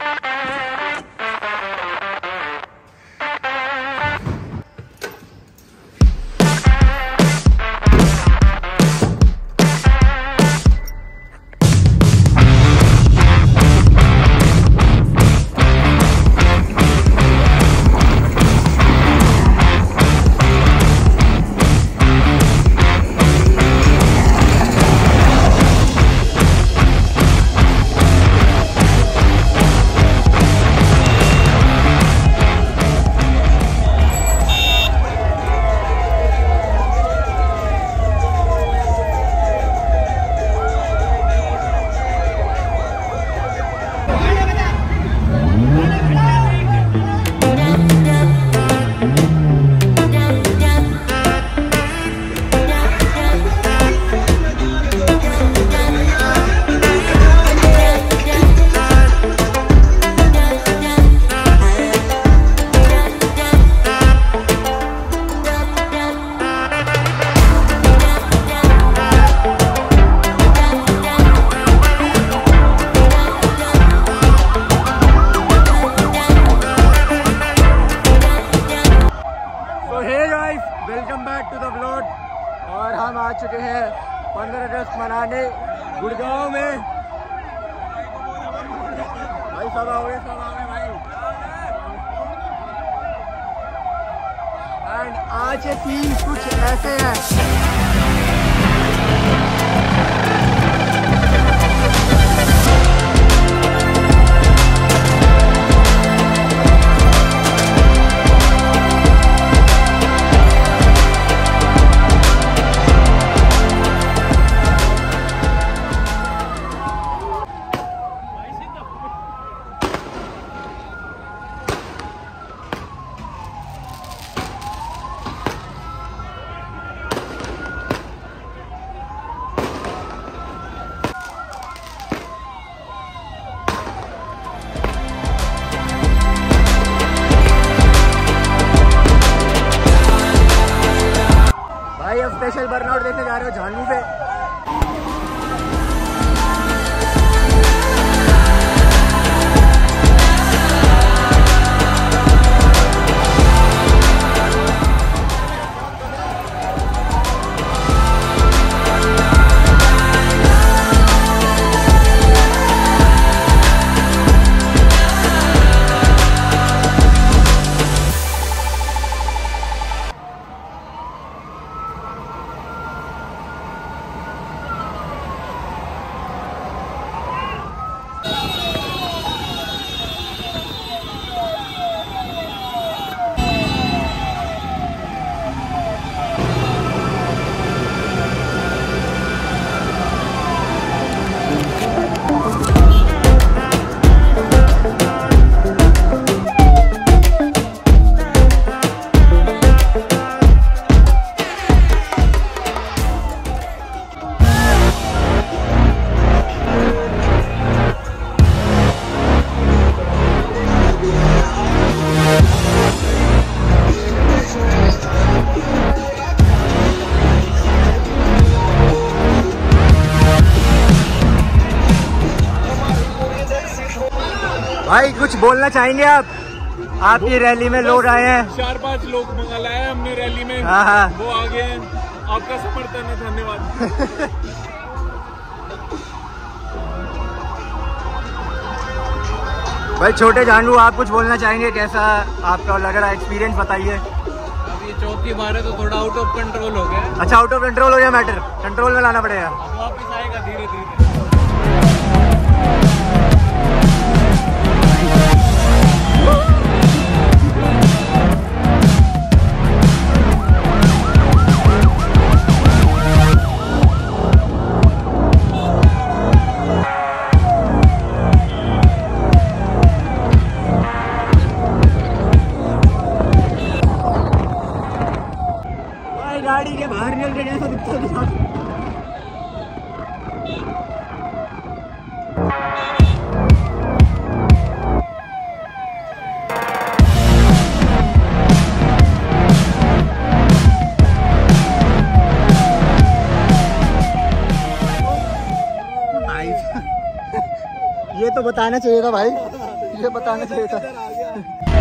तो welcome back to the blog. और हम आ चुके हैं पंद्रह अगस्त मनाने गुड़गांव में। भाई, सब आओगे सब आओगे भाई। एंड आज ये तीन कुछ ऐसे हैं। बर्नआउट देखने जा रहे हो जानवी पे। भाई कुछ बोलना चाहेंगे आप? आपकी रैली में लोग आए हैं। चार पाँच लोग मंगा लाए हमने रैली में। हाँ, हाँ। वो आ गए हैं। आपका समर्थन है धन्यवाद। भाई छोटे जानू आप कुछ बोलना चाहेंगे? कैसा आपका लग रहा है? एक्सपीरियंस बताइए। अब ये चौथी बार है तो थोड़ा आउट ऑफ़ कंट्रोल हो गया। अच्छा आउट ऑफ़ कंट्रोल हो गया मैटर कंट्रोल में लाना पड़ेगा। वापस आएगा धीरे धीरे भाई गाड़ी के बाहर निकल के कैसा दिखता है ये तो बताना चाहिए था भाई। ये बताना चाहिए था।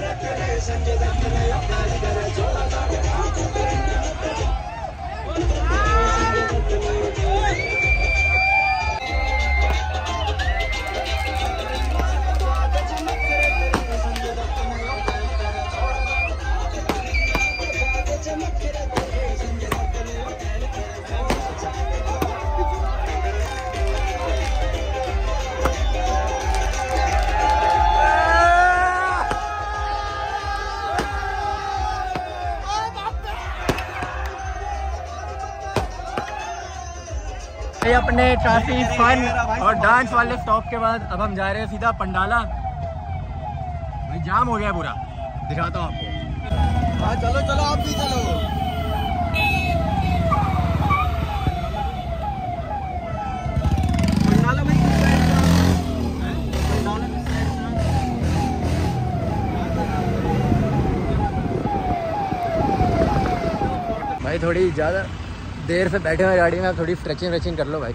करियो संजय दाहियो कार्य कराए छो ये अपने काफ़ी फन और डांस वाले स्टॉप के बाद। अब हम जा रहे हैं सीधा पंडाला। भाई, जाम हो गया पूरा। दिखाता हूँ आपको। हाँ चलो चलो, आप भी चलो। थोड़ी ज़्यादा देर से बैठे हुए गाड़ी में थोड़ी स्ट्रेचिंग व्रेचिंग कर लो भाई।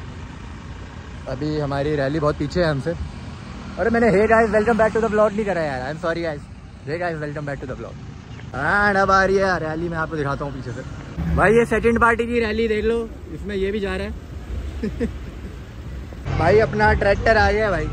अभी हमारी रैली बहुत पीछे है हमसे। अरे मैंने hey guys welcome back to the blog नहीं करा यार। I am sorry guys hey guys welcome back to the blog हाँ अब आ रही है रैली मैं आपको दिखाता हूँ पीछे से। भाई, ये सेकंड पार्टी की रैली देख लो। इसमें ये भी जा रहा है। भाई, अपना ट्रैक्टर आ गया भाई।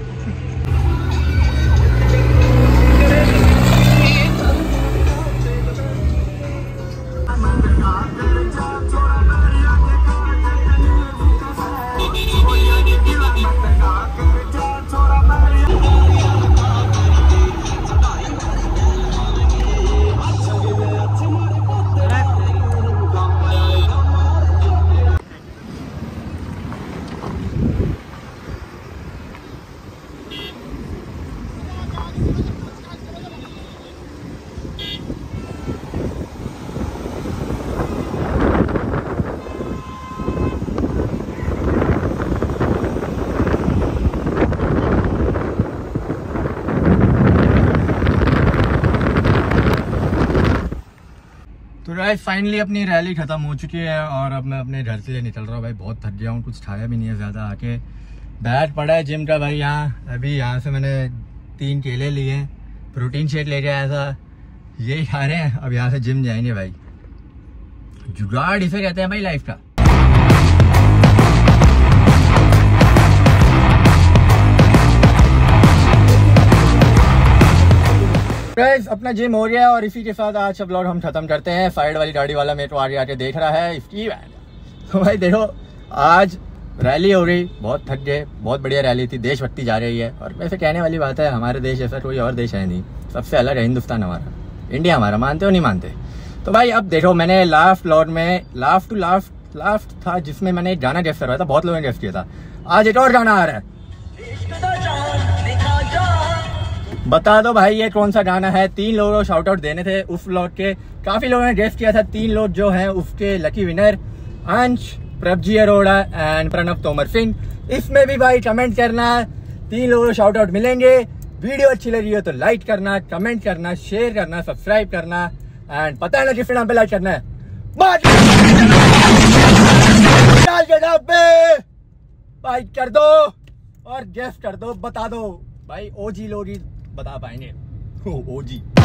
गाइस फाइनली अपनी रैली खत्म हो चुकी है और अब मैं अपने घर से निकल रहा हूँ। भाई, बहुत थक गया हूँ, कुछ खाया भी नहीं है ज़्यादा आके। बैठ पड़ा है जिम का भाई यहाँ। अभी यहाँ से मैंने तीन केले लिए प्रोटीन शेक ले गया ऐसा यही खा रहे हैं, अब यहाँ से जिम जाएँगे भाई। जुगाड़ इसे कहते हैं भाई लाइफ का। Guys, अपना जिम हो गया और इसी के साथ आज का ब्लॉग हम खत्म करते हैं। साइड वाली गाड़ी वाला मेरे आगे आके देख रहा है इसकी तो भाई देखो आज रैली हो रही बहुत थक गए बहुत बढ़िया रैली थी देशभक्ति जा रही है। और वैसे कहने वाली बात है हमारे देश ऐसा कोई और देश है नहीं। सबसे अलग है हिंदुस्तान हमारा। इंडिया हमारा मानते हो नहीं मानते? तो भाई अब देखो मैंने लास्ट ब्लॉग में लास्ट टू लास्ट लास्ट था जिसमें मैंने गाना गेस्ट करवाया था बहुत लोगों ने गेस्ट किया था। आज एक और गाना आ रहा है। बता दो भाई, ये कौन सा गाना है? तीन लोगों को शाउट आउट देने थे उस ब्लॉग के। काफ़ी लोगों ने गेस्ट किया था, तीन लोग जो हैं उसके lucky winner Ansh, Prabhji Arora and Pranav Tomar Singh. इसमें भी भाई कमेंट करना, तीन लोगों को शाउट आउट मिलेंगे। वीडियो अच्छी लगी हो तो लाइक करना कमेंट करना शेयर करना सब्सक्राइब करना एंड पता है ना किस नाम पे लाइक करना है? भाई कर दो और गेस कर दो, बता दो। भाई ओजी लोग ही बता पाएँगे ओजी